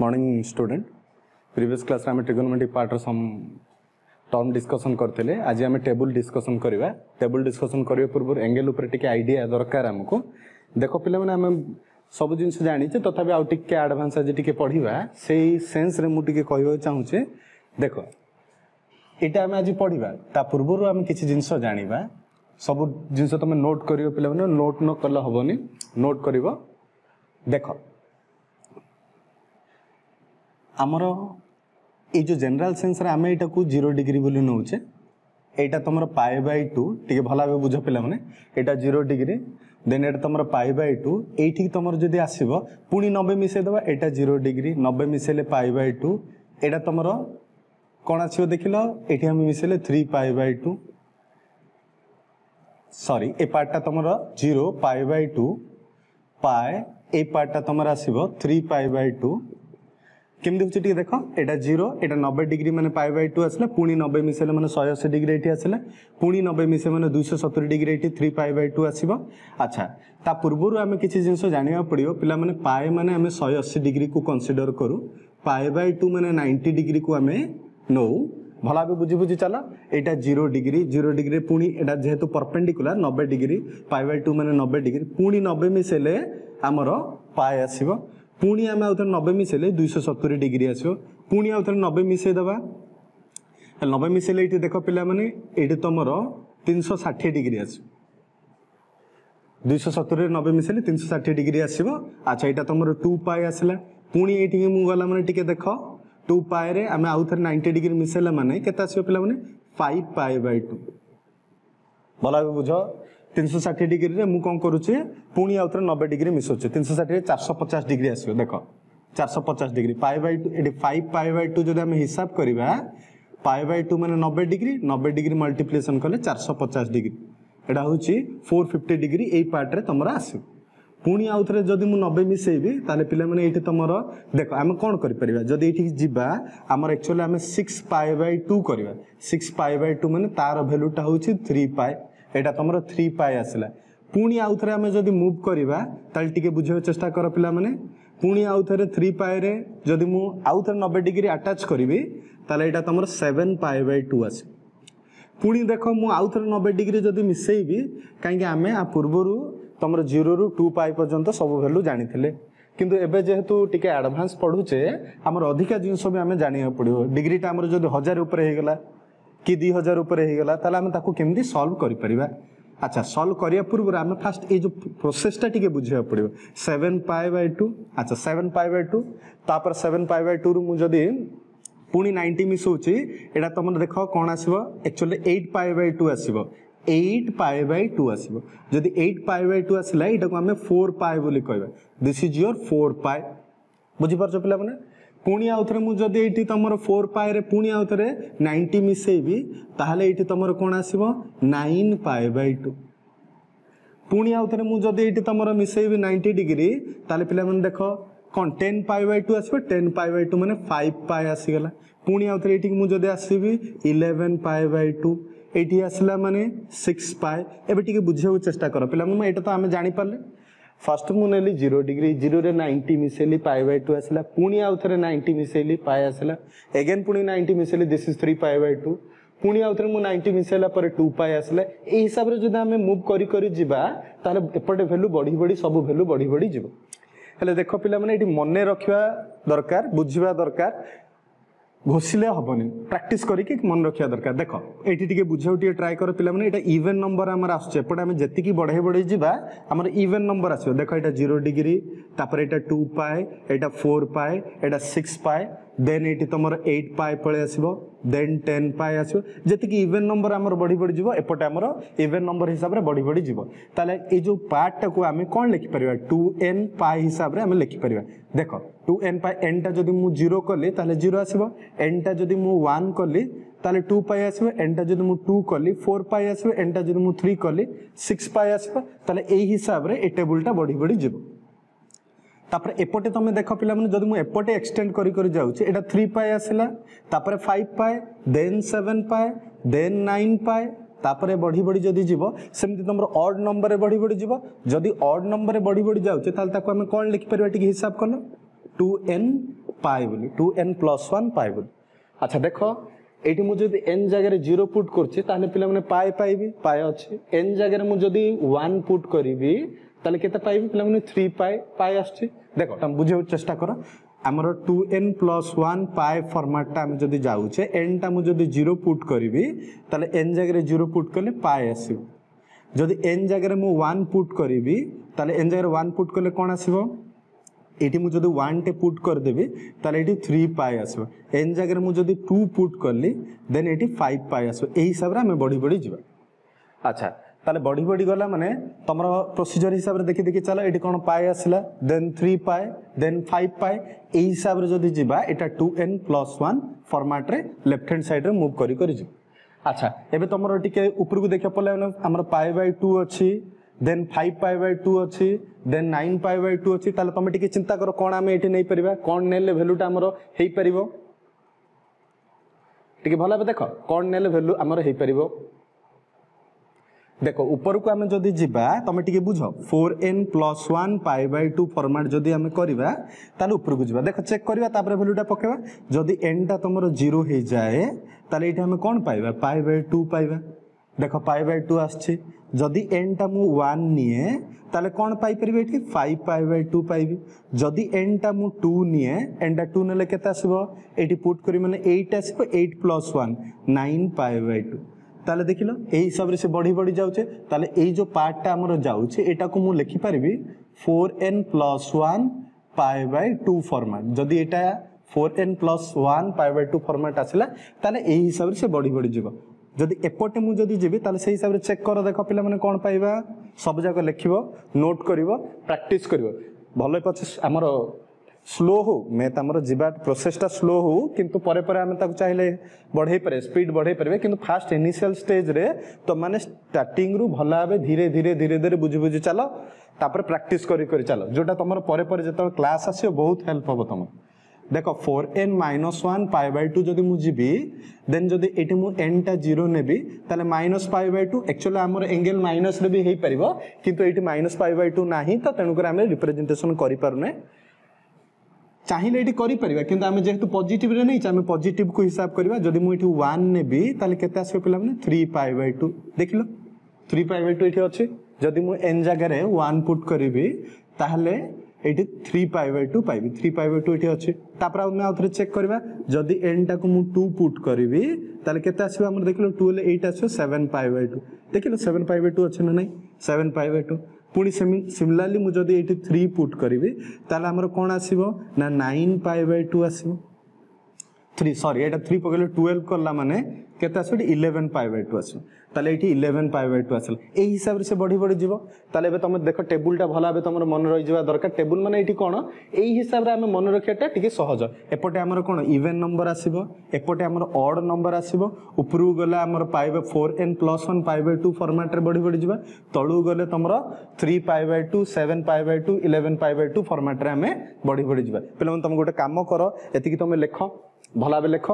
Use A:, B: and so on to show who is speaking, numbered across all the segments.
A: morning student previous class आम trigonometric पार्टर some term discussion करते आज आम टेबुल डिस्कसन करवा टेबुल डिस्कसन करने पूर्व एंगेल उपर टे आईडिया दरकार आमको देख पे आम ସବୁ ଜିନିଷ ଜାଣିଛେ ତଥାପି ଆଉ ଟିକେ ଆଡ଼ଭାନ୍ସ ଆଜି ଟିକେ ପଢ଼ିବା ସେଇ ସେନ୍ସରେ ମୁଁ ଟିକେ କହିବାକୁ ଚାହୁଁଛେ ଦେଖ ଏଇଟା ଆମେ ଆଜି ପଢ଼ିବା ତା ପୂର୍ବରୁ ଆମେ କିଛି ଜିନିଷ ଜାଣିବା ସବୁ ଜିନିଷ ତୁମେ ନୋଟ୍ କରିବ ପିଲାମାନେ ନୋଟ୍ ନ କଲେ ହେବନି ନୋଟ୍ କରିବ ଦେଖ ଆମର ଏଇ ଯେଉଁ ଜେନେରାଲ୍ ସେନ୍ସରେ ଆମେ ଏଇଟାକୁ ଜିରୋ ଡିଗ୍ରୀ ବୋଲି ନେଉଛେ ଏଇଟା ତମର ପାଏ ବାଇ ଟୁ ଟିକେ ଭଲ ଭାବେ ବୁଝ ପିଲାମାନେ ଏଇଟା ଜିରୋ ଡିଗ୍ରୀ ଦେନ୍ ଏଇଟା ତମର ପାଏ ବାଇ ଟୁ ଏଇଠିକି ତମର ଯଦି ଆସିବ ପୁଣି ନବେ ମିଶାଇଦେବା ଏଇଟା ଜିରୋ ଡିଗ୍ରୀ ନବେ ମିଶାଇଲେ ପାଏ ବାଇ ଟୁ ଏଇଟା ତମର କ'ଣ ଆସିବ ଦେଖିଲ ଏଠି ଆମେ ମିଶାଇଲେ ଥ୍ରୀ ପାଏ ବାଇ ଟୁ ସରି ଏ ପାର୍ଟଟା ତମର ଜିରୋ ପାଏ ବାଇ ଟୁ ପାଏ এই ପାର୍ଟଟା তোমার ଆସିବ ଥ୍ରୀ পাই ବାଇ ଟୁ কেমি হচ্ছে টিকি দেখ এটা জিরো এটা নবে ডিগ্রি মানে পাই বাই টু আসলে পুঁ নবে মিশাইলে মানে শহে অশী ডিগ্রি এটি আসলে পুঁ নবে মিশাই মানে দুইশ সতুরি ডিগ্রি এটি থ্রি পাই বাই টু আসব আচ্ছা তা পূর্বর আমি কিছু জিনিস জাঁয়া পড়ব পিলা মানে পায়ে মানে আমি শহে অশী ডিগ্রি কু কনসিডর করু পাই বাই টু মানে নাইনটি ডিগ্রি কু আমি নৌ ভালোভাবে বুঝি বুঝি চাল এটা জিরো ডিগ্রি জিরো ডিগ্রি পুঁ এটা যেহেতু পরপেন্ডিকুলার নবে ডিগ্রি পাই বাই টু মানে নবে ডিগ্রি পুঁ নবে মিশাইলে আমার পায়ে আসব ପୁଣି ଆମେ ଆଉଥରେ ନବେ ମିଶାଇଲେ ଦୁଇଶହ ସତୁରି ଡିଗ୍ରୀ ଆସିବ ପୁଣି ଆଉଥରେ ନବେ ମିଶାଇ ଦେବା ନବେ ମିଶାଇଲେ ଏଇଠି ଦେଖ ପିଲାମାନେ ଏଇଠି ତୁମର ତିନିଶହ ଷାଠିଏ ଡିଗ୍ରୀ ଆସିବ ଦୁଇଶହ ସତୁରିରେ ନବେ ମିଶାଇଲେ ତିନିଶହ ଷାଠିଏ ଡିଗ୍ରୀ ଆସିବ ଆଚ୍ଛା ଏଇଟା ତୁମର ଟୁ ପାଏ ଆସିଲା ପୁଣି ଏଇଠିକି ମୁଁ ଗଲା ମାନେ ଟିକେ ଦେଖ ଟୁ ପାଏରେ ଆମେ ଆଉଥରେ ନାଇଣ୍ଟି ଡିଗ୍ରୀ ମିଶାଇଲା ମାନେ କେତେ ଆସିବ ପିଲାମାନେ ফাইভ পাই বাই টু ভালো বুঝ তিনশো ষাঠিয়ে ডিগ্রিরে মু কম করুছি পুঁ আউথরে নবে ডিগ্রি মিশুছি তিনশো ষাঠিয়ে চারশো পচাশ ডিগ্রি আসবে দেখ চারশো পচাশ ডিগ্রি পাই বাই টু এটি ফাইভ পাই বাই টু যদি আমি হিসাব করা পাই বাই টু মানে নবে ডিগ্রি নবে ডিগ্রি মল্টিপ্লিকেসন কলে চারশো পচাশ ডিগ্রি এটা হচ্ছে ফোর ফিফটি ডিগ্রি এই পার্টরে তোমার আসবে পুঁ আউথরে যদি মু নবে মিশাইবি তাহলে পিলামানে এইটি তোমার দেখ আমি কোণ করিপারিবা যদি এইটি যা আমার একচুয়ালি আমি সিক্স পাই বাই টু করা সিক্স পাই বাই টু মানে তার ভ্যালুটা হচ্ছে থ্রি পাই এটা তোমার থ্রি ପାଇ ଆସିଲା ପୁଣି ଆଉ ଥରେ ଆମେ ଯଦି ମୁଭ୍ କରିବା ତାହେଲେ ଟିକେ ବୁଝିବାକୁ ଚେଷ୍ଟା କର ପିଲାମାନେ ପୁଣି ଆଉ ଥରେ ଥ୍ରୀ ପାଏରେ ଯଦି ମୁଁ ଆଉ ଥରେ ନବେ ଡିଗ୍ରୀ ଆଟାଚ୍ କରିବି ତାହେଲେ ଏଇଟା ତମର ସେଭେନ୍ ପାଏ ବାଇ ଟୁ ଆସେ ପୁଣି ଦେଖ ମୁଁ ଆଉ ଥରେ ନବେ ଡିଗ୍ରୀ ଯଦି ମିଶାଇବି କାହିଁକି ଆମେ ଆ ପୂର୍ବରୁ ତମର ଜିରୋରୁ ଟୁ ପାଏ ପର୍ଯ୍ୟନ୍ତ ସବୁ ଭ୍ୟାଲୁ ଜାଣିଥିଲେ কিন্তু এবে যেহেতু টিকে আডভান্স পড়ুছে আমার অধিকা জিনিস বি আমি জাঁয়া পড়ব ডিগ্রিটা আমার যদি হাজার উপরে হয়ে গলা କି ଦୁଇ ହଜାର ଉପରେ ହେଇଗଲା ତାହେଲେ ଆମେ ତାକୁ କେମିତି ସଲ୍ଭ କରିପାରିବା ଆଚ୍ଛା ସଲ୍ଭ କରିବା ପୂର୍ବରୁ ଆମେ ଫାଷ୍ଟ ଏଇ ଯେଉଁ ପ୍ରୋସେସ୍ଟା ଟିକେ ବୁଝିବାକୁ ପଡ଼ିବ ସେଭେନ୍ ପାଏ ବାଇ ଟୁ ଆଚ୍ଛା ସେଭେନ୍ ପାଏ ବାଇ ଟୁ ତାପରେ ସେଭେନ୍ ପାଏ ବାଇ ଟୁରୁ ମୁଁ ଯଦି ପୁଣି ନାଇଣ୍ଟି ମିଶାଉଛି ଏଇଟା ତୁମର ଦେଖ କ'ଣ ଆସିବ actually eight pi by two ଆସିବ এইট পাই বাই টু আসব যদি এইট পাই বাই টু আসলে এটাকে আমি ফোর পাই বলে কহবা this is your four pi বুঝিপারছ পিলা মানে ପୁଣି ଆଉଥରେ ମୁଁ ଯଦି ଏଇଠି ତୁମର ଫୋର୍ ପାଏରେ ପୁଣି ଆଉଥରେ ନାଇଣ୍ଟି ମିଶାଇବି ତାହେଲେ ଏଇଠି ତୁମର କ'ଣ ଆସିବ ନାଇନ୍ ପାଏ ବାଇ ଟୁ ପୁଣି ଆଉଥରେ ମୁଁ ଯଦି ଏଇଠି ତୁମର ମିଶାଇବି ନାଇଣ୍ଟି ଡିଗ୍ରୀ ତାହେଲେ ପିଲାମାନେ ଦେଖ କ'ଣ ଟେନ୍ ପାଏ ବାଇ ଟୁ ଆସିବ ଟେନ୍ ପାଏ ବାଇ ଟୁ ମାନେ ଫାଇଭ୍ ପାଏ ଆସିଗଲା ପୁଣି ଆଉଥରେ ଏଇଠିକି ମୁଁ ଯଦି ଆସିବି ଇଲେଭେନ୍ ପାଏ ବାଇ ଟୁ ଏଇଠି ଆସିଲା ମାନେ ସିକ୍ସ ପାଏ ଏବେ ଟିକେ ବୁଝିବାକୁ ଚେଷ୍ଟା କର ପିଲାମାନେ ଏଇଟା ତ ଆମେ ଜାଣିପାରିଲେ ଫାର୍ଷ୍ଟ ମୁଁ ନେଲି ଜିରୋ ଡିଗ୍ରୀ ଜିରୋରେ ନାଇଣ୍ଟି ମିଶାଇଲି ପାଏ ବାଇ ଟୁ ଆସିଲା ପୁଣି ଆଉ ଥରେ ନାଇଣ୍ଟି ମିଶାଇଲି ପାଏ ଆସିଲା ଏଗେନ୍ ପୁଣି ninety ମିଶାଇଲି this is three pi by two ପୁଣି ଆଉ ଥରେ ମୁଁ ନାଇଣ୍ଟି ମିଶାଇଲା ପରେ ଟୁ ପାଏ ଆସିଲା ଏଇ ହିସାବରେ ଯଦି ଆମେ ମୁଭ୍ କରି କରି ଯିବା ତାହେଲେ ଏପଟେ ଭ୍ୟାଲୁ ବଢ଼ି ବଢ଼ି ସବୁ ଭ୍ୟାଲୁ ବଢ଼ି ବଢ଼ି ଯିବ ହେଲେ ଦେଖ ପିଲାମାନେ ଏଠି ମନେ ରଖିବା ଦରକାର ବୁଝିବା ଦରକାର ঘোষিলে হবনি প্রাকটিস করিকি মনে রাখা দরকার দেখ এইটি টিকে বুঝাও টিকে ট্রাই কর পিলামানে এটা ইভেন নম্বর আমার আসছে এপটে আমি যেতিকি বড়াই বড়াই যা আমার ইভেন নম্বর আসবে দেখ এটা জিরো ডিগ্রি তারপরে এটা টু পায়ে এটা ফোর পায়ে এটা সিক্স পায়ে দেন এইটি তোমার এইট পাই পড়ে আসব দেন টেন পাই আসব যেতিকি ইভেন নম্বর আমার বড়ি বড়ি যাব এপটে আমার ইভেন নম্বর হিসাবে বড়ি বড়ি যাব তাহলে এই যে পার্টটা আমি কম লিখিপার টু এন পাই হিসাবে আমি লিখিপার দেখ টু এন পাই এনটা যদি মু জিরো কলি তাহলে জিরো আসব এনটা যদি মু ওয়ান কলি তাহলে টু পাই আসবে এনটা যদি মু টু কলি ফোর পাই আসবে এনটা যদি মু থ্রি কলি সিক্স পাই আসবে তাহলে এই হিসাবে এই টেবুলটা বড়ি বড়ি যাব তাপরে এপটে তুমি দেখ পিলামানে যদি মু এপটে এক্সটেন্ড করি করি যাচ্ছি এটা 3 পাই আসিলা তারপরে 5 পাই দেন 7 পাই দেন 9 পাই তারপরে বড়ি বড়ি যদি যাব সেমতি তোমার অড নম্বরে বড়ি বড়ি যাব যদি অড নম্বরে বড়ি বড়ি যাচ্ছে তাহলে তাকে আমি কোন লিখি লিখিপার ঠিক হিসাব করলে 2n পাই বলি 2n 1 পাই বলি আচ্ছা দেখো এইটি মু যদি এন জায়গায় জিরো পুট করছি তাহলে পিলামানে পাই পাইবি পাই আছে এন জায়গায় মু যদি ওয়ান পুট করিবি তাহলে কেতে পাইবি ପିଲାମାନେ থ্রি পাই পাই আসছে দেখো তুমি বুঝেও চেষ্টা করো আমার two N plus one pi ফর্মাটটা আমি যদি যাওছে এনটা মু যদি জিরো পুট করবি তাহলে এন জায়গায় জিরো পুট করলে পাই আসব যদি এন জায়গায় মু ওয়ান পুট করবি তাহলে এন জায়গায় ওয়ান পুট করলে কোণ আসব এটি মু যদি ওয়ানটে পুট করেদেবি তাহলে এটি থ্রি পাই আসব এন জায়গায় মু যদি টু পুট করলি দেন এটি ফাইভ পাই আসব এই হিসাবে আমি বড়ি বড়ি যাব আচ্ছা তাহলে বড়ি বড়ি গলা মানে তোমার প্রোসিজর হিসাবে দেখি দেখি চাল এটি কোণ পাই আসলে দেন থ্রি পাই দেন ফাইভ পাই এই হিসাবে যদি যা এটা টু এন প্লস ওয়ান ফর্মাট্রে লেফট হ্যান্ড সাইড্রে মুভ করি করে যা আচ্ছা এবে তোমার টিকে উপরকু দেখা পড়লে মানে আমার পাই বাই টু অছি then five pi by two অছি then nine pi by two অছি তাহলে তুমি টিকে চিন্তা করো কোণ আমি এটি নেই পারিবা কোণ নেলে ভ্যালুটা আমার হইপারিব টিকে ভালো ভাবে দেখো কোণ নেলে ভ্যালু আমার হইপারিব দেখো উপরকু আমি যদি যা তুমি টিকি বুঝ four N plus one pi by two format যদি আমি করা তাহলে উপরকু যা দেখ চেক করা তাপরে ভ্যালুটা পকাইবা যদি এনটা তোমার জিরো হয়ে যায় তাহলে এইটা আমি কোণ পাইবা পাই বাই টু পাইবা দেখ পাই বাই টু আসছে যদি এনটা মু ওয়ান নিয়ে তাহলে কোণ পাইপারি এটি ফাইভ পাই বাই টু পাইবি যদি এনটা মু টু নিয়ে এনটা টু নেলে কেতে আসব এটি পুট করি মানে এইট আসব eight plus one nine pi by two তাহলে দেখিল এই হিসাবে সে বড়ি বড়ি যাচ্ছে তাহলে এই যে পার্টটা আমার যাচ্ছে এটাকে মু লিখিপারি four n plus one pi by two format যদি এটা four n plus one pi by two format আসলা তাহলে এই হিসাবে সে বড়ি বড়ি যাব যদি এপটে মু যদি যাবি তাহলে সেই হিসাবে চেক কর দেখ পিলামানে কোণ পাইবা সবুজাক লেখিব নোট করিব প্র্যাকটিস করিব ভালো পছে আমার ସ୍ଲୋ ହଉ ମେଥ୍ ଆମର ଯିବା ପ୍ରୋସେସ୍ଟା ସ୍ଲୋ ହଉ କିନ୍ତୁ ପରେ ପରେ ଆମେ ତାକୁ ଚାହିଁଲେ ବଢ଼େଇ ପାରିବେ ସ୍ପିଡ୍ ବଢ଼େଇ ପାରିବେ କିନ୍ତୁ ଫାଷ୍ଟ ଇନିସିଆଲ୍ ଷ୍ଟେଜ୍ରେ ତୁମମାନେ ଷ୍ଟାର୍ଟିଂରୁ ଭଲ ଭାବେ ଧୀରେ ଧୀରେ ଧୀରେ ଧୀରେ ବୁଝି ବୁଝି ଚାଲ ତାପରେ ପ୍ରାକ୍ଟିସ୍ କରି କରି ଚାଲ ଯେଉଁଟା ତୁମର ପରେ ପରେ ଯେତେବେଳେ କ୍ଲାସ୍ ଆସିବ ବହୁତ ହେଲ୍ପ ହେବ ତୁମର ଦେଖ ଫୋର୍ ଏନ୍ ମାଇନସ୍ ୱାନ୍ ପାଏ ବାଇ ଟୁ ଯଦି ମୁଁ ଯିବି ଦେନ୍ ଯଦି ଏଇଠି ମୁଁ ଏନ୍ଟା ଜିରୋ ନେବି ତାହେଲେ minus pi by two actually ଆମର ଏଙ୍ଗେଲ୍ ମାଇନସ୍ରେ ବି ହେଇପାରିବ କିନ୍ତୁ ଏଇଠି ମାଇନସ୍ ପାଏ ବାଇ ଟୁ ନାହିଁ ତ ତେଣୁକରି ଆମେ ରିପ୍ରେଜେଣ୍ଟେସନ୍ କରିପାରୁନେ চাহিলে এটি করে কিন্তু আমি যেহেতু পজিটিভ রে নেই আমি পজিটিভ কু হিসাব করা যদি মু এটি ওয়ান নেবি তাহলে কেতে আসবে পিলা মানে থ্রি পাই বাই টু দেখল থ্রি পাই বাই টু এটি অছে যদি মু এন জায়গায় ওয়ান পুট করিবি তাহলে এটি থ্রি পাই বাই টু পাইবি থ্রি পাই বাই টু এটি অছে তাপরে আমি আউথরে চেক করা যদি এনটা মু টু পুট করিবি তাহলে কেতে আসবে আমার দেখল টু হলে এইট আসবে সেভেন পাই বাই টু দেখল সেভেন পাই বাই টু অছে না নাই সেভেন পাই বাই টু ପୁଣି ସେମି ସିମିଲାରଲି ମୁଁ ଯଦି ଏଇଠି ଥ୍ରୀ ପୁଟ୍ କରିବି ତାହେଲେ ଆମର କ'ଣ ଆସିବ ନା ନାଇନ୍ ପାଏ ବାଇ ଟୁ ଆସିବ ଥ୍ରୀ ସରି ଏଇଟା ଥ୍ରୀ ପକେଇଲେ ଟୁଏଲ୍ଭ କଲା ମାନେ କେତେ ଆସିବ ଇଲେଭେନ୍ ପାଏ ବାଇ ଟୁ ଆସିବ তাহলে এটি ইলেভেন পাই বাই টু আসলে এই হিসাবে সে বড়ি বড়ি যাব তাহলে এবার তুমি দেখ টেবুলটা ভাল ভাবে তোমার মনে রয়েযা দরকার টেবুল মানে এটি কোণ এই হিসাবে আমি মনে রাখাটা টিকি সহজ এপটে আমার কোণ ইভেন নম্বর আসব এপটে আমার অড নম্বর আসব উপরু গলে আমার পাইবে four n plus one pi by two ফর্মাটে বড়ি বড়ি যা তলু গলে তোমার three pi by two seven pi by two eleven pi by two ফর্মাটে আমি বড়ি বড়ি যা পিলা তুমি গোটে কাম কর এতিকি তুমি লেখ ভাল ভাবে লেখ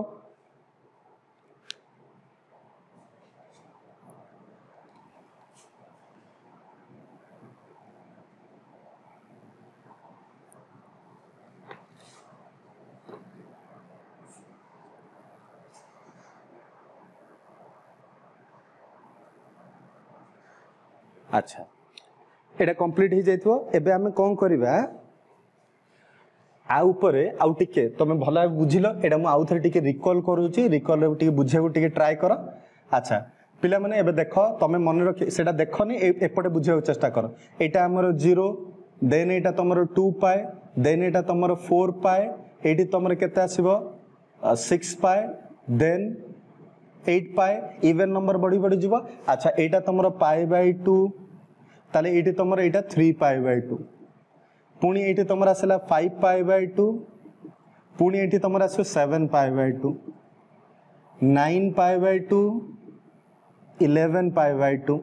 A: আচ্ছা এটা କମ୍ପ୍ଲିଟ୍ ହେଇଯାଇଥିବ ଏବେ ଆମେ କ'ଣ କରିବା ଆ ଉପରେ ଆଉ ଟିକେ ତମେ ଭଲ ଭାବେ ବୁଝିଲ ଏଇଟା ମୁଁ ଆଉ ଥରେ ଟିକେ ରିକଲ୍ କରୁଛି ରିକଲ୍ ଟିକେ ବୁଝିବାକୁ ଟିକେ ଟ୍ରାଏ କର ଆଚ୍ଛା ପିଲାମାନେ ଏବେ ଦେଖ ତମେ ମନେ ରଖି ସେଇଟା ଦେଖନି ଏପଟେ ବୁଝିବାକୁ ଚେଷ୍ଟା କର ଏଇଟା ଆମର ଜିରୋ ଦେନ୍ ଏଇଟା ତମର ଟୁ ପାଏ ଦେନ୍ ଏଇଟା ତମର ଫୋର୍ ପାଏ ଏଇଠି ତମର କେତେ ଆସିବ six pi then eight pi even number বড়ি বড়ি যাব আচ্ছা এইটা তোমার পাই বাই টু তাহলে এইটি তোমার এইটা থ্রি পাই বাই টু পুঁ এইটি তোমার আসলা ফাইভ পাই বাই টু পুঁ এইটি তোমার আসবে seven pi by two nine pi by two eleven pi by two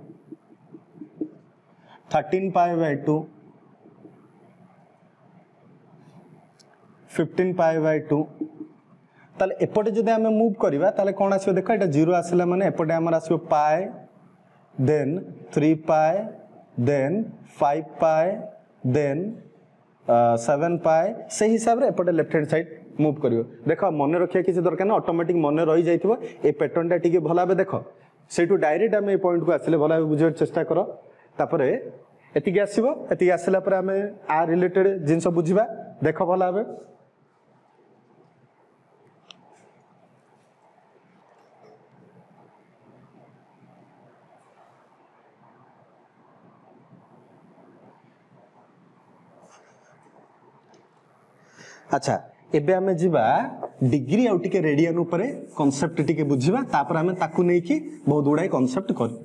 A: thirteen pi by two fifteen pi by two তাহলে এপটে যদি আমি মুভ করিবা তাহলে কোন আসবে দেখো এটা জিরো আসলে মানে এপটে আমার আসবে pi then three pi then five pi then seven pi से हिसाब से एपटे लेफ्ट हैंड सैड मुव कर देख मन रखा किसी दरकार ना अटोमेटिक मन रही जाइए यह पैटर्नटा टी भल भाव देख से डायरेक्ट आम ये पॉइंट को आसे भल भाव बुझे चेस्टा कर तापर एति आसवे आसला आ रिलेटेड जिनस बुझा देख भल भाव আচ্ছা ଏବେ ଆମେ ଯିବା ଡିଗ୍ରୀ ଆଉ ଟିକେ ରେଡିଆନ୍ ଉପରେ କନସେପ୍ଟ ଟିକେ ବୁଝିବା ତାପରେ ଆମେ ତାକୁ ନେଇକି ବହୁତ ଗୁଡ଼ାଏ କନସେପ୍ଟ କରିବା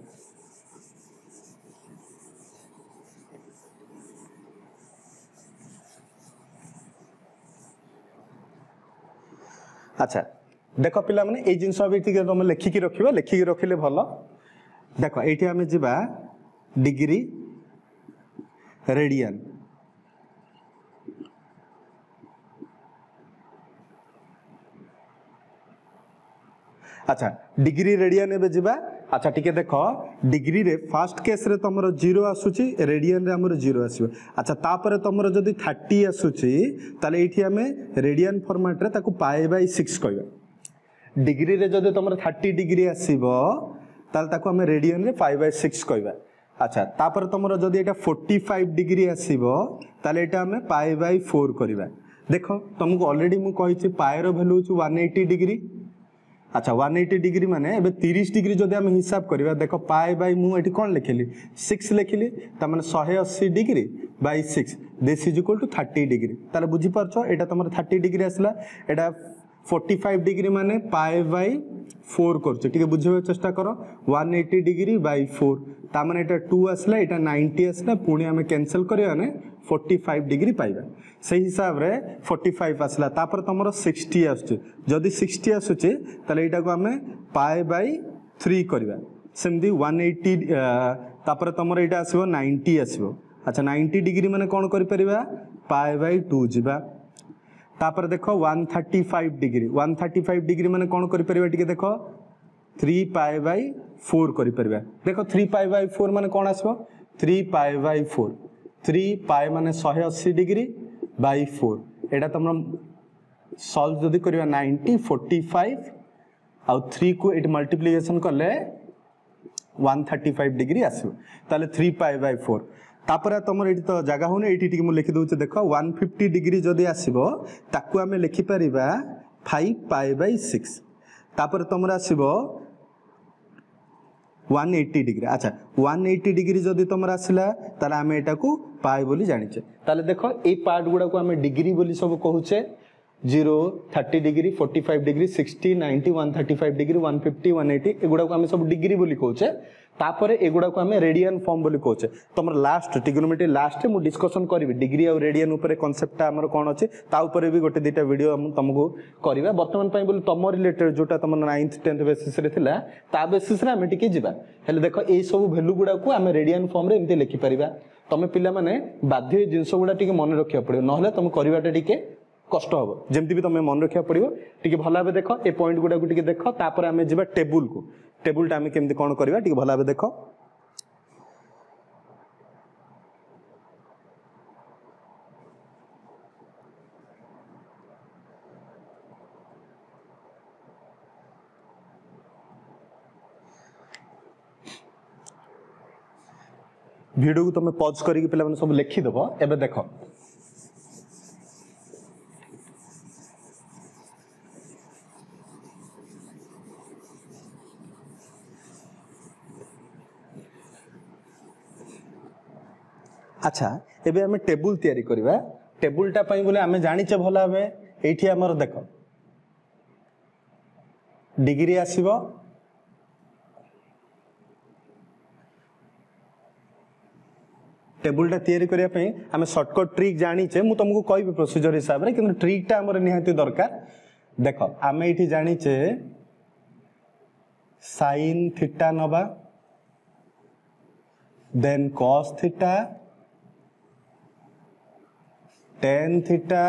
A: আচ্ছা দেখ পিলামানে এই জিনিস বি টিকে তুমি লেখিকি রখিব লেখিকি রখিলে ভাল দেখ এইটি আমি যা ডিগ্রি রেডিয়ান আচ্ছা ডিগ্রি রেডিয়ান এবে যা আচ্ছা টিকে দেখ ডিগ্রি ফার্স্ট কেস্রে তোমার জিরো আসুচি রেডিয়ান আমার জিরো আসবে আচ্ছা তাপরে তোমার যদি থার্টি আসুচি তাহলে এইটি আমি রেডিয়ান ফর্মাটে তাকে পাই বাই সিক্স কহবা ডিগ্রি যদি তোমার থার্টি ডিগ্রি আসব তাহলে তাকে আমি রেডিয়ান পাই বাই সিক্স কহবা আচ্ছা তাপরে তোমার যদি এটা ফোর্টি ফাইভ ডিগ্রি আসব তাহলে এটা আমি পাই বাই ফোর করা দেখ তোমাকে অলরেডি মুছি পায়ের ভ্যালু হচ্ছে ওয়ান এইটি ডিগ্রি আচ্ছা ওয়ান এইটি ডিগ্রি মানে এবে তিরিশ ডিগ্রি যদি আমি হিসাব করা দেখ পাই বাই মু এটি কোণ লিখিলি সিক্স লিখিলি তার মানে শহে অশি degree by six this is equal to thirty degree তাহলে বুঝিপারছ এটা তোমার থার্টি ডিগ্রি আসলা এটা ফর্টি ফাইভ ডিগ্রি মানে পায়ে বাই ফোর করছে টিকে বুঝাবার চেষ্টা করো one eighty degree by four তার মানে এটা টু আসলে এটা নাইনটি আসলে পুଣି আমি ক্যানসেল করি মানে ফর্টি ফাইভ ডিগ্রি পাইবা সেই হিসাবে ফর্টি ফাইভ আসলে তারপরে তোমার সিক্সটি আসছে যদি সিক্সটি আসুছে তাহলে এইটাকে আমি পায়ে বাই থ্রি করবা সেমি ওয়ান এইটি তারপরে তোমার এইটা আসব নাইনটি আসব আচ্ছা নাইনটি ডিগ্রি মানে কোণ করে পাই বাই টু যা तापर देख one thirty degree one thirty five degree मैंने कौन कर देख थ्री पाए बै फोर कर देख थ्री पाए बै फोर मान कौन आस three pi by four three pi मान शहे अशी डिग्री बै फोर यहाँ तुम सल्व जो कर नाइंटी फोर्टी फाइव आउ थ्री को ये मल्टीप्लिकेसन कले वन थर्टी फाइव डिग्री आस तेल थ्री पाए बै फोर ତାପରେ ତୁମର ଏଠି ତ ଜାଗା ହେଉନି ଏଇଠି ଟିକେ ମୁଁ ଲେଖିଦେଉଛି ଦେଖ ୱାନ୍ ଫିଫ୍ଟି ଡିଗ୍ରୀ ଯଦି ଆସିବ ତାକୁ ଆମେ ଲେଖିପାରିବା ଫାଇଭ୍ ପାଏ ବାଇ ସିକ୍ସ ତାପରେ ତୁମର ଆସିବ ওয়ান এইটি ডিগ্রি আচ্ছা ওয়ান এইটি ডিগ্রি যদি তোমার আসলা তাহলে আমি এটাকে পাই বলে জানিছে তাহলে দেখো এই পার্ট গুড়া আমি ডিগ্রি বলে সব কুছে zero thirty degree forty five degree sixty ninety one thirty five degree one fifty one eighty এগুড়াক আমি সব ডিগ্রি বলি কৌছে তাপরে এগুড়াক আমি রেডিয়ান ফর্ম বলি কৌছে তোমার লাস্ট টিগোনোমেট্রি লাস্টে মু ডিসকসন করিবি ডিগ্রি আর রেডিয়ান উপরে কনসেপ্টটা আমার কোণ আছে তা উপরে বি গোটে দুইটা ভিডিও তোমাকে করিবা বর্তমান পাই বলি তম রিলেটেড যেটা তোমার নাইন্থ টেন্থ বেসিসরে লা তা বেসিসরে আমি টিকে যা হলে দেখ এই সব ভ্যালু গুড়াক আমি রেডিয়ান ফর্মে এমতি লেখিপারিবা তুমি পিলামানে বাধ্য এই জিনিস গুড়া টিকে মনে রাখা পড়ে নহলে তুমি করিবাটা টিকে कष्ट जमी भी तुम्हें मन रखा पड़ो टे भल भाव देख ए पॉइंट गुड़ाक देख तापर आम जा टेबुल को टेबुल केमी कौन करवा भल भाव देख भिड को तुम पज कर सब लिखिदेव एवं देख আচ্ছা এবে আমি টেবুল তৈরি করা টেবুলটা পাই বলে আমি জানিছে ভালো ভাবে এইটি আমার দেখ ডিগ্রি আসব টেবুলটা তৈরি করা আমি সর্টকট ট্রিক জানিছে মু তোমাকে কইবি প্রোসিজর হিসাবে কিন্তু ট্রিকটা আমার নিহতি দরকার দেখ আমি এইটি জানিছে সাইন থিটা নবা then cos theta tan theta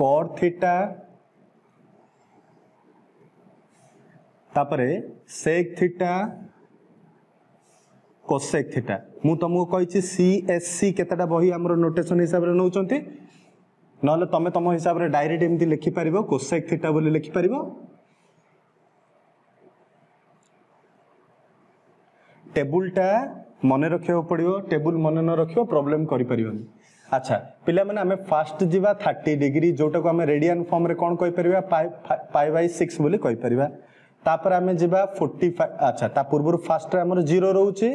A: cot theta তারপরে sec theta cosec theta মু তোমাকে কইছি CSC কেতটা বহি আমার নোটেশন হিসাবে নউচন্তি নহলে তুমি তোম হিসাবে ডাইরেক্ট এমতি লিখি পারিব cosec theta বলে লিখি পারিব টেবুলটা ମନେ ରଖିବାକୁ ପଡ଼ିବ ଟେବୁଲ୍ ମନେ ନ ରଖିବ ପ୍ରୋବ୍ଲେମ୍ କରିପାରିବନି ଆଚ୍ଛା ପିଲାମାନେ ଆମେ ଫାଷ୍ଟ ଯିବା ଥାର୍ଟି ଡିଗ୍ରୀ ଯେଉଁଟାକୁ ଆମେ ରେଡ଼ିଆନ୍ ଫର୍ମରେ କ'ଣ କହିପାରିବା ପାଇ ବାଇ ସିକ୍ସ ବୋଲି କହିପାରିବା ତାପରେ ଆମେ ଯିବା ଫୋର୍ଟି ଆଚ୍ଛା ତା ପୂର୍ବରୁ ଫାଷ୍ଟରେ ଆମର ଜିରୋ ରହୁଛି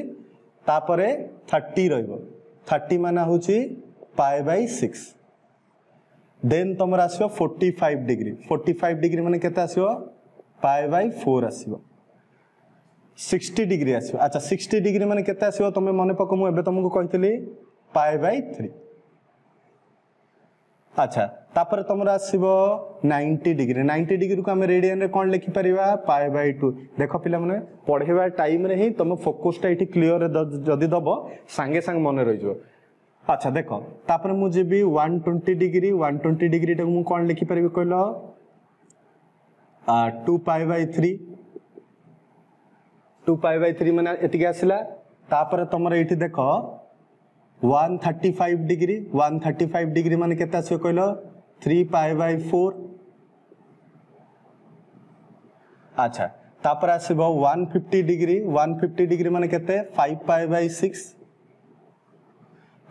A: ତାପରେ ଥାର୍ଟି ରହିବ ଥାର୍ଟି ମାନେ ହେଉଛି ପାଏ ବାଇ ସିକ୍ସ ଦେନ୍ ତୁମର ଆସିବ forty five degree forty five degree ମାନେ କେତେ ଆସିବ ପାଏ ବାଇ ଫୋର୍ ଆସିବ সিক্সটি ডিগ্রি আসবে আচ্ছা সিক্সটি ডিগ্রি মানে কেতে আসবে তুমি মনে পক মু এবে তোমাকে কইতলি পাই বাই থ্রি আচ্ছা তাপরে তোমার আসব নাইনটি ডিগ্রি নাইনটি ডিগ্রি আমি রেডিয়ান কম লেখিপার পাই বাই টু দেখ পিলা মানে পড়াইবা টাইমে হি তুমি ফোকসটা এটি ক্লিয়র যদি দেব সাঙ্গে সাঙ্গে মনে রইজ আচ্ছা দেখ তাপরে মু যাবি one twenty degree one twenty ডিগ্রিটা মু কম লেখিপারি কহিল two pi by three two pi by three মানে এটিকি আসলা তাপরে তোমার এইটি দেখ one thirty five degree one thirty five degree মানে কেতে আসবে কহিল থ্রি পাই বাই ফোর আচ্ছা তাপরে আসব one fifty degree one fifty degree মানে কেতে ফাইভ পাই বাই সিক্স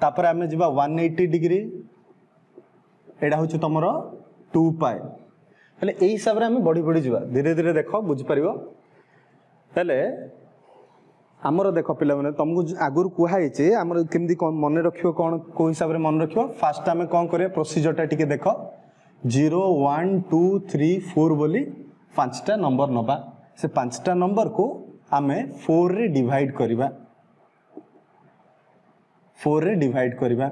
A: তাপরে আমি যা ওয়ান এইটি ডিগ্রি এটা হচ্ছে তোমার টু পাই ହେଲେ ଏଇ ହିସାବରେ ଆମେ ବଢ଼ି ବଢ଼ି ଯିବା ଧୀରେ ଧୀରେ ଦେଖ ବୁଝିପାରିବ ହେଲେ ଆମର ଦେଖ ପିଲାମାନେ ତମକୁ ଆଗରୁ କୁହାହେଇଛି ଆମର କେମିତି କ'ଣ ମନେ ରଖିବ କ'ଣ କେଉଁ ହିସାବରେ ମନେ ରଖିବ ଫାର୍ଷ୍ଟ ଆମେ କ'ଣ କରିବା ପ୍ରୋସିଜରଟା ଟିକେ ଦେଖ zero one two three four ବୋଲି ପାଞ୍ଚଟା ନମ୍ବର ନେବା ସେ ପାଞ୍ଚଟା ନମ୍ବରକୁ ଆମେ ଫୋର୍ରେ ଡିଭାଇଡ଼ କରିବା ଫୋର୍ରେ ডিভাইড କରିବା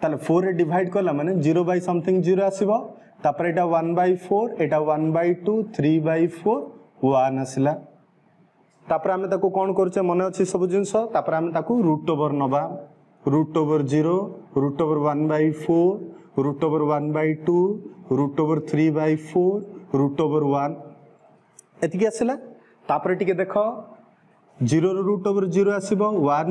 A: ତାହେଲେ ଫୋର୍ରେ ডিভাইড କଲା ମାନେ ଜିରୋ ବାଇ ସମଥିଙ୍ଗ ଜିରୋ ଆସିବ তারপরে এটা ওয়ান বাই ফোর এটা one by two three by four one আসলা তারপরে আমি তাকে কোণ করছে মনে আছে সব জিনিস তারপরে আমি তাকে রুট ওভার নবা root over zero root over one by four root over one by two root over three by four root over one এতিকি আসলা তারপরে টিকে দেখ জিরোর রুট ওভর জিরো আসব ওয়ান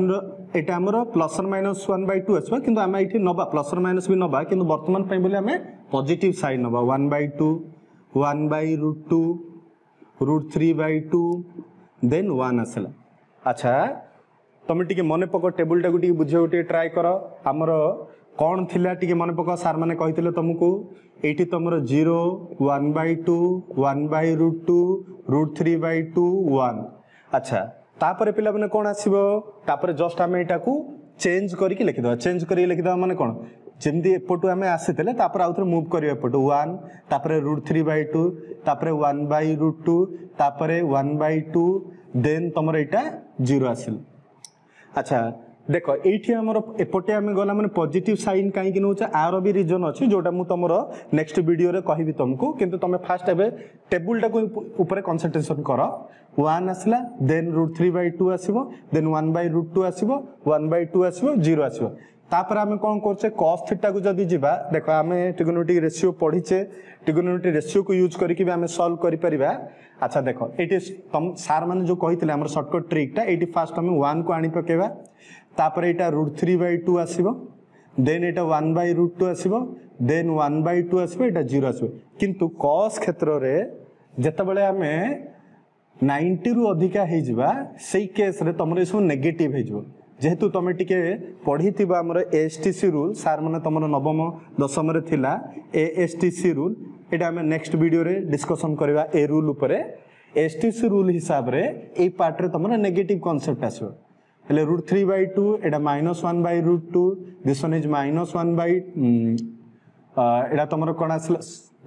A: এটা আমার প্লসর মাইনস ওয়ান বাই টু আসব কিন্তু আমি এটি নবা প্লসর মাইনস বি নবা কিন্তু বর্তমান পাই বলে আমি পজিটিভ সাইড নবা one by two one by root two root three by two then one আসলা আচ্ছা তুমি টিকে মনে পক টেবুলটাকে টিকে বুঝাও টিকে ট্রাই কর আমার কণ লা টিকে মনে পক সার মানে কে তুমি এইটি তোমার zero one by two one by root two root three by two one আচ্ছা ତାପରେ ପିଲାମାନେ କ'ଣ ଆସିବ ତାପରେ ଜଷ୍ଟ ଆମେ ଏଇଟାକୁ ଚେଞ୍ଜ କରିକି ଲେଖିଦେବା ଚେଞ୍ଜ କରିକି ଲେଖିଦେବା ମାନେ କ'ଣ ଯେମିତି ଏପଟୁ ଆମେ ଆସିଥିଲେ ତାପରେ ଆଉଥରେ ମୁଭ୍ କରିବା ଏପଟୁ ୱାନ୍ ତାପରେ ରୁଟ୍ ଥ୍ରୀ ବାଇ ଟୁ ତାପରେ ୱାନ୍ ବାଇ ରୁଟ୍ ଟୁ ତାପରେ ୱାନ୍ ବାଇ ଟୁ ଦେନ୍ ତମର ଏଇଟା ଜିରୋ ଆସିଲା ଆଚ୍ଛା দেখ এইটি আমার এপটে আমি গলা মানে পজিটিভ সাইন কাইকি নেছে আর বি রিজন অছি যেটা মু তোমার নেক্সট ভিডিওরে কহবি তোমাকে কিন্তু তুমি ফার্স্ট এবে টেবুলটা উপরে কনসেনট্রেসন কর ওয়ান আসলা then root three by two আসব then one by root two আসব ওয়ান বাই টু আসব জিরো আসব তাপরে আমি কম করছে কস থিটা কু যদি যা দেখ আমি টিগোনোটিক রেসিও পড়িছে রেসিও কু ইউজ করি আমি সলভ করে করিপারা আচ্ছা দেখ এইটি সার মানে যে কে আমার সর্টকট ট্রিকটা এইটি ফার্স্ট আমি ওয়ান কু আনি পকাইবা তাপরে এটা রুট থ্রি বাই টু আসব দেন এটা ওয়ান বাই রুট টু আসব দেন ওয়ান বাই টু আসবে এটা জিরো আসবে কিন্তু কস ক্ষেত্রে যেতবে আমি নাইনটি রু অধিকা হয়ে যা সেই কেস্রে তোমার এসব নেগেটিভ হয়ে যাব যেহেতু তুমি টিকে পড়িথিবা আমার এসটিসি রুল সার মানে তোমার নবম দশমরে লা এ এসটিসি রুল এটা আমি নেক্সট ভিডিওরে ডিসকসন করা এ রুল উপরে এসটিসি রুল হিসাবে এই পার্টরে তোমার নেগেটিভ কনসেপ্ট আসবে হলে রুট থ্রি বাই টু এটা minus one by root two this one is minus one by এটা তোমার कौन আসলে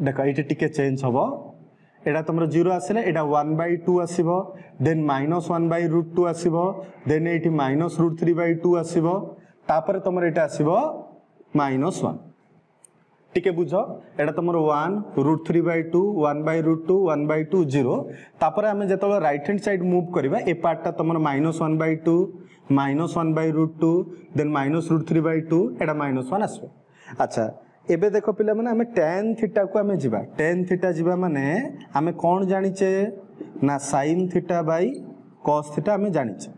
A: देख ये টিকে চেঞ্জ হব এটা তোমার জিরো আসলে এটা ওয়ান বাই টু আসব then minus one by root two আসব then eighty minus root three by two আসব তাপরে তোমার এটা আসব মাইনস ওয়ান টিকে বুঝ এটা তোমার one root three by two one by root two one by two zero তাপরে আমি যেত রাইট হ্যান্ড সাইড মুভ করা এ পার্টটা তোমার minus one by two minus one by root two then minus root three by two ଏଇଟା minus one ଆସିବ ଆଚ୍ଛା ଏବେ ଦେଖ ପିଲାମାନେ ଆମେ ଟେନ୍ ଥିଟାକୁ ଆମେ ଯିବା ଟେନ୍ ଥିଟା ଯିବା ମାନେ ଆମେ କ'ଣ ଜାଣିଛେ ନା sine theta by cos theta ଆମେ ଜାଣିଛେ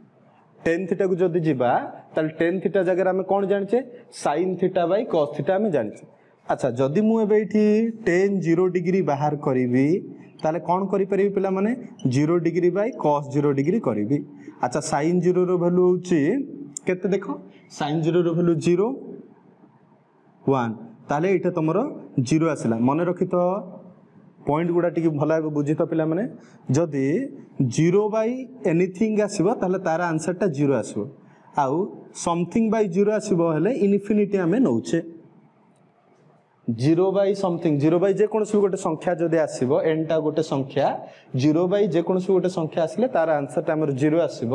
A: ଟେନ୍ ଥିଟାକୁ ଯଦି ଯିବା ତାହେଲେ ଟେନ୍ ଥିଟା ଜାଗାରେ ଆମେ କ'ଣ ଜାଣିଛେ sine theta by cos theta ଆମେ ଜାଣିଛେ ଆଚ୍ଛା ଯଦି ମୁଁ ଏବେ ଏଇଠି ଟେନ୍ ଜିରୋ ଡିଗ୍ରୀ ବାହାର କରିବି তাহলে କ'ଣ କରିପାରିବି ପିଲାମାନେ zero degree by cos zero degree କରିବି ଆଚ୍ଛା ସାଇନ୍ ଜିରୋର ଭ୍ୟାଲୁ ହେଉଛି କେତେ ଦେଖ ସାଇନ୍ ଜିରୋର ଭ୍ୟାଲୁ ଜିରୋ ୱାନ୍ ତାହେଲେ ଏଇଟା ତୁମର ଜିରୋ ଆସିଲା ମନେ ରଖିଥ পয়েন্ট গুড়া টিকি ভাল ভাবে বুঝি তো পিলা মানে যদি জিরো বাই এনিথিং আসব তাহলে তার আনসারটা জিরো আসব আউ সমথিং বাই জিরো আসব হলে ইনফিনিটি আমি নৌছে zero by something zero by যেকୌণସି ଗୋଟେ ସଂଖ୍ୟା ଯଦି ଆସିବ ଏନ୍ଟା ଗୋଟେ ସଂଖ୍ୟା ଜିରୋ ବାଇ ଯେକୌଣସି ଗୋଟେ ସଂଖ୍ୟା ଆସିଲେ ତାର ଆନ୍ସରଟା ଆମର ଜିରୋ ଆସିବ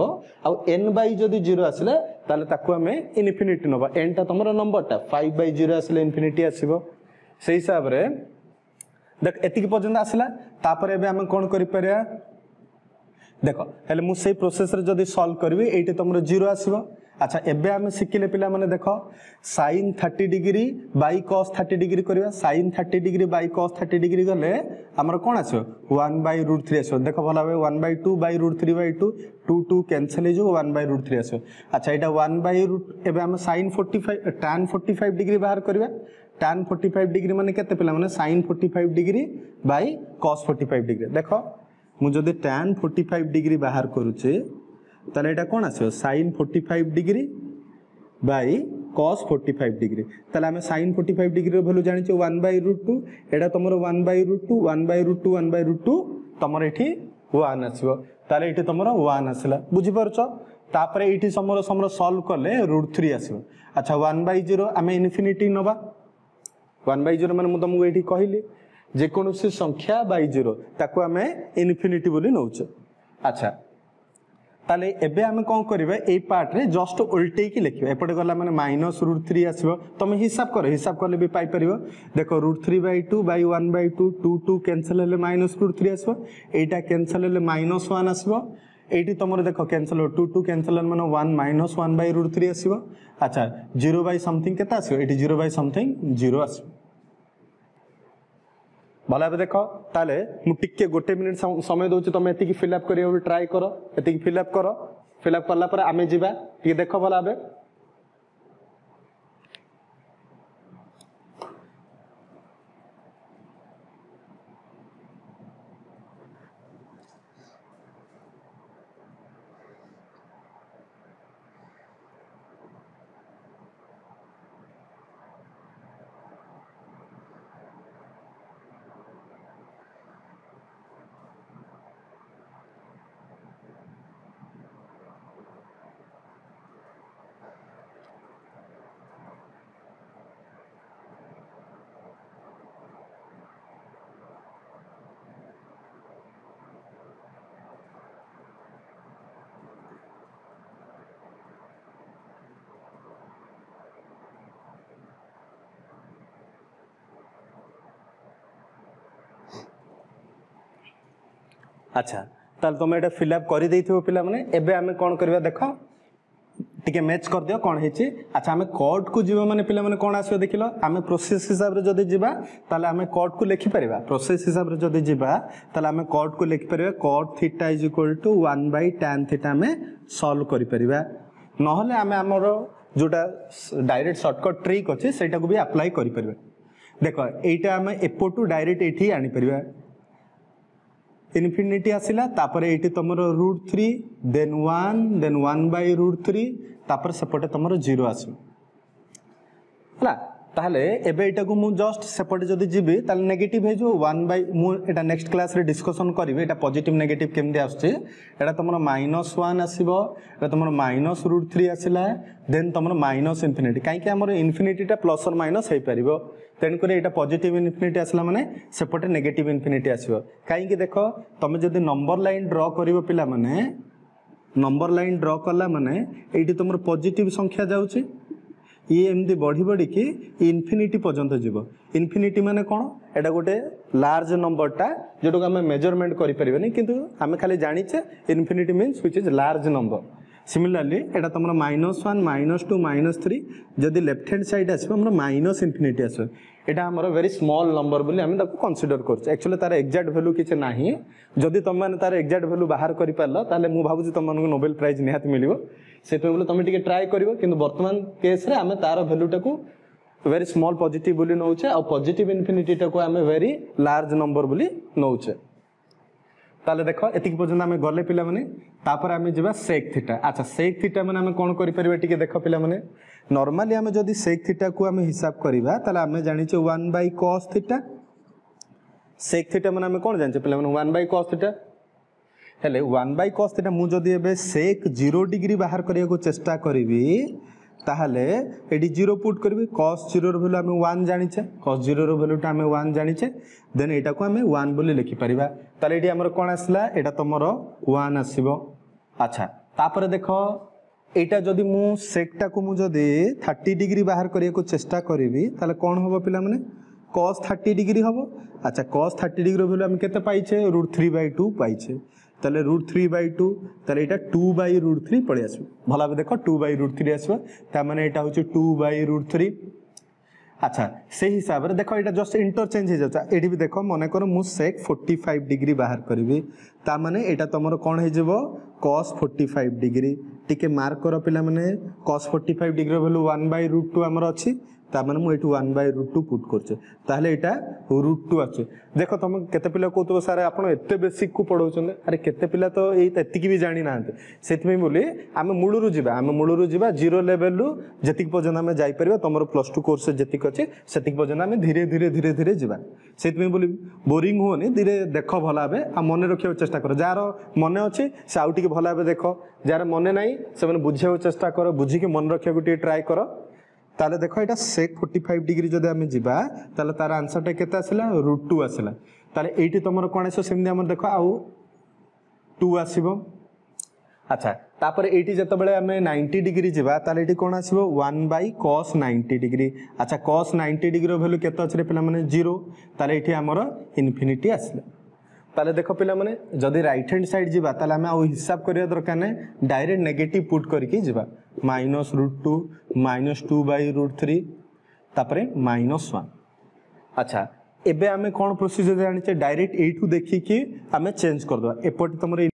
A: ଆଉ ଏନ୍ ବାଇ ଯଦି ଜିରୋ ଆସିଲେ ତାହେଲେ ତାକୁ ଆମେ ଇନଫିନିଟି ନେବା ଏନ୍ଟା ତୁମର ନମ୍ବରଟା ଫାଇଭ୍ ବାଇ ଜିରୋ ଆସିଲେ ଇନଫିନିଟି ଆସିବ ସେଇ ହିସାବରେ ଦେଖ ଏତିକି ପର୍ଯ୍ୟନ୍ତ ଆସିଲା ତାପରେ ଏବେ ଆମେ କ'ଣ କରିପାରିବା ଦେଖ ହେଲେ ମୁଁ ସେଇ ପ୍ରୋସେସ୍ରେ ଯଦି ସଲ୍ଭ କରିବି ଏଇଠି ତୁମର ଜିରୋ ଆସିବ আচ্ছা এবে আমি শিখিলে পিলামানে দেখ sine thirty degree by cos thirty degree করা sine thirty degree by cos thirty degree গলে আমার কোণ আসবে ওয়ান বাই রুট থ্রি আসবে দেখ ভালো হবে one by two by root three by two two two cancel হয়ে যাব ওয়ান বাই রুট থ্রি আসবে আচ্ছা এটা ওয়ান বাই রুট এবার আমি sine forty five tan forty five degree বাহার করা টান ফোর্টি ফাইভ ডিগ্রি মানে কত পিলা মানে sine forty five degree by cos forty five degree দেখ মু যদি টান ফোর্টি ফাইভ ডিগ্রি বাহার করুছে তাহলে এটা কোণ আসবে sine forty five degree by cos forty five degree তাহলে আমি সাইন ফোর্টি ফাইভ ডিগ্রির ভ্যালু জানিছে ওয়ান বাই রুট টু এটা তোমার one by root two one by root two one by root two তোমার এটি ওয়ান আসবে তাহলে এটি তোমার ওয়ান আসলা বুঝিপারছ তাপরে এইটি সমর সমর সলভ কলে রুট থ্রি আসব আচ্ছা ওয়ান বাই জিরো আমি ইনফিনিটি নবা ওয়ান বাই জিরো মানে তোমাকে এটি কহিলি যেকোনসি সংখ্যা বাই জিরো তাকে আমি ইনফিনিটি বলে নৌছ আচ্ছা তাহলে এবে আমি কম করবে এই পার্টরে জস্ট ওল্টাইকি লিখবা এপটে গলা মানে মাইনস রুট থ্রি আসব তুমি হিসাব কর হিসাব কলে বি পাইপার দেখ root three by two by one by two two two cancel হলে মাইনস রুট থ্রি আসব এইটা ক্যানসেল হলে মাইনস ওয়ান আসব এইটি তোমার দেখ ক্যানসেল টু টু ক্যানসেল হলে মানে one minus one by root three আসব আচ্ছা জিরো বাই সমথিং কেতে আসব এটি জিরো বাই সমথিং জিরো আসবে ভালো ভাবে দেখ তাহলে মু টিকে গোটে মিনিট সময় দেছি তুমি এটি ফিল আপ করি ট্রাই কর এটি ফিল আপ কর ফিল আপ কলা পরে আমি যা টিকে দেখ ভালো ভাবে ଆଚ୍ଛା ତାହେଲେ ତୁମେ ଏଇଟା ଫିଲ୍ଅପ୍ କରିଦେଇଥିବ ପିଲାମାନେ ଏବେ ଆମେ କ'ଣ କରିବା ଦେଖ ଟିକେ ମ୍ୟାଚ୍ କରିଦିଅ କ'ଣ ହେଇଛି ଆଚ୍ଛା ଆମେ କଟ୍କୁ ଯିବା ମାନେ ପିଲାମାନେ କ'ଣ ଆସିବ ଦେଖିଲ ଆମେ ପ୍ରୋସେସ୍ ହିସାବରେ ଯଦି ଯିବା ତାହେଲେ ଆମେ କଟ୍କୁ ଲେଖିପାରିବା ପ୍ରୋସେସ୍ ହିସାବରେ ଯଦି ଯିବା ତାହେଲେ ଆମେ କଟ୍କୁ ଲେଖିପାରିବା cot theta is equal to one by tan theta ଆମେ ସଲ୍ଭ କରିପାରିବା ନହେଲେ ଆମେ ଆମର ଯେଉଁଟା ଡାଇରେକ୍ଟ ସର୍ଟକଟ୍ ଟ୍ରିକ୍ ଅଛି ସେଇଟାକୁ ବି ଆପ୍ଲାଏ କରିପାରିବା ଦେଖ ଏଇଟା ଆମେ ଏପଟୁ ଡାଇରେକ୍ଟ ଏଠି ଆଣିପାରିବା ইনফিনিটি আসিলা তারপরে এটি তোমার root three then one then one by root three তারপরে সেপটে তোমার জিরো আসবে হ্যাঁ তাহলে এবে এটাকে মু জস্ট সেপটে যদি যাবি তাহলে নেগেটিভ হয়ে যাব ওয়ান বাই মু এটা নেক্সট ক্লাসে ডিসকসন করবি এটা পজিটিভ নেগেটিভ কেমতি আসছে এটা তোমার মাইনস ওয়ান আসব এটা তোমার মাইনস রুট থ্রি আসলা দেন তোমার মাইনস ইনফিনিটি কাইকি আমার ইনফিনিটিটা প্লস অর মাইনস হয়ে পারিব তেণুকরি এটা পজিটিভ ইনফিনিটি আসলা মানে সেপটে নেগেটিভ ইনফিনিটি আসব কাইকি দেখ তুমি যদি নম্বর লাইন ড্র করব পিলা মানে নম্বর লাইন ড্র কলা মানে এইটি তোমার পজিটিভ সংখ্যা যাচ্ছে ইয়ে এমনি বড়ি বড়িকি ইনফিনিটি পর্যন্ত যাব ইনফিনিটি মানে কোণ এটা গোটে লার্জ নম্বরটা যেটাকে আমি মেজরমেন্ট করে পারি কিন্তু আমি খালি জাঁচে infinity means which is large number similarly এটা তোমার minus one minus two minus three যদি লেফট হ্যান্ড সাইড আসবে আমরা মাইনস ইনফিনিটি আসবে এটা আমার ভেরি স্মল নম্বর বলে আমি তাকে কনসিডর করছি একচুয়ালি তার এক্জাক্ট ভ্যালু কিছু না যদি তোমার তার এক্জাক্ট ভ্যালু বাহার করে পার তাহলে মু ভাবুছি তোমাকে নোবেল প্রাইজ নিহতি মিলব সেই বলে তুমি টিকি ট্রাই করব কিন্তু বর্তমান কেসে আমি তার ভ্যালুটা ভেরি স্মল পজিটিভ বলে নেউছে আর পজিটিভ ইনফিনিটিটাকে আমি ভেরি লার্জ নম্বর বলে নেউছে তাহলে দেখ এতিক পর্যন্ত আমি গলে পিলামানে তারপরে আমি যাবা সেক থিটা আচ্ছা সেক থিটা মানে আমি কোণ করে পারিবা টিকে দেখ পিলামানে নর্মালি আমি যদি সেক থিটাকু আমি হিসাব করিবা তাহলে আমি জানিছে 1 by cos theta sec theta মানে আমি কোণ জানিছে পিলামানে 1 বাই cos থিটা ହେଲେ ୱାନ୍ ବାଇ କସ୍ ଏଇଟା ମୁଁ ଯଦି ଏବେ ସେକ୍ ଜିରୋ ଡିଗ୍ରୀ ବାହାର କରିବାକୁ ଚେଷ୍ଟା କରିବି ତାହେଲେ ଏଠି ଜିରୋ ପୁଟ୍ କରିବି କସ୍ ଜିରୋର ଭ୍ୟାଲୁ ଆମେ ୱାନ୍ ଜାଣିଛେ କସ୍ ଜିରୋର ଭ୍ୟାଲୁଟା ଆମେ ୱାନ୍ ଜାଣିଛେ ଦେନ୍ ଏଇଟାକୁ ଆମେ ୱାନ୍ ବୋଲି ଲେଖିପାରିବା তাহলে এটি আমার কোণ আসলা এটা তোমার ওয়ান আসব আচ্ছা তাপরে দেখ এইটা যদি মু সেকটা কু মু যদি থার্টি ডিগ্রি বাহার করিয়া চেষ্টা করিবি তাহলে কোণ হব পিলা মানে কস থার্টি ডিগ্রি হব আচ্ছা কস থার্টি ডিগ্রি ভ্যালু আমি কত পাইছে রুট থ্রি বাই টু পাইছে তাহলে রুট থ্রি বাই টু তাহলে এটা টু বাই রুট থ্রি পড়ে আসবে ভালো ভাবে দেখো টু বাই রুট থ্রি আসবে তার মানে এটা হচ্ছে টু বাই রুট থ্রি আচ্ছা সেই হিসাবে দেখো এটা জস্ট ইন্টরচেঞ্জ হয়ে যাচ্ছে এটি দেখ মনে করো মু সেক ফোর্টি ফাইভ ডিগ্রি বাহার করবি তা মানে এটা তোমার কোণ হয়ে যাব কস ফোর্টি ফাইভ ডিগ্রি টিকে মার্ক কর পিলা মানে cos forty five degree value one by root two আমার অছি তার মানে মু এটু one by root two put করছে তাহলে এটা রুট টু আসছে দেখ তুমি কত পিলা কৌতুব স্যার আপনার এত বেসিক কু পড়াউছেন আরে কত পিলা তো এই এতিকি বি জানি না সেইপাই বলি আমি মূলরু যা আমি মূলরু যা জিরো লেভেলু যেত পর্যন্ত আমি যাইপার তোমার প্লস টু কোর্স যেতিক অছে সেতিক পর্যন্ত আমি ধীরে ধীরে ধীরে ধীরে যা সেইপাই বলি বোরিং হুয়নি ধীরে দেখ ভাল ভাবে আর মনে রাখা চেষ্টা কর যার মনে অছে সে আউ টিকে ভাল দেখ যার মনে নাই সে বুঝাও চেষ্টা কর বুঝিকি মনে রাখা টিকে ট্রাই কর তাহলে দেখো এটা সেক ফোর্টি ফাইভ ডিগ্রি যদি আমি যা তাহলে তার আনসরটা কে আসলা রুট টু আসলা তাহলে এইটি তোমার কোণ আসবে সেমনি আমার দেখো আউ টু আসব আচ্ছা তাপরে এইটি যেতবে আমি নাইনটি ডিগ্রি যা তাহলে এটি কোণ আসব one by cos ninety degree আচ্ছা কস নাইনটি ডিগ্রি ভ্যালু কেতে অছে পিলা মানে জিরো তাহলে এটি আমার ইনফিনিটি আসলা তাহলে দেখো পিলামানে যদি রাইট হ্যান্ড সাইড যা তাহলে আমি আউ হিসাব করার দরকার না ডাইরেক্ট নেগেটিভ পুট করি যা minus root two minus two by root three তাপরে মাইনস ওয়ান আচ্ছা এবে আমি কোন প্রসিজর জানিছে ডাইরেক্ট এইটু দেখি আমি চেঞ্জ করদেবা এপটে তোমার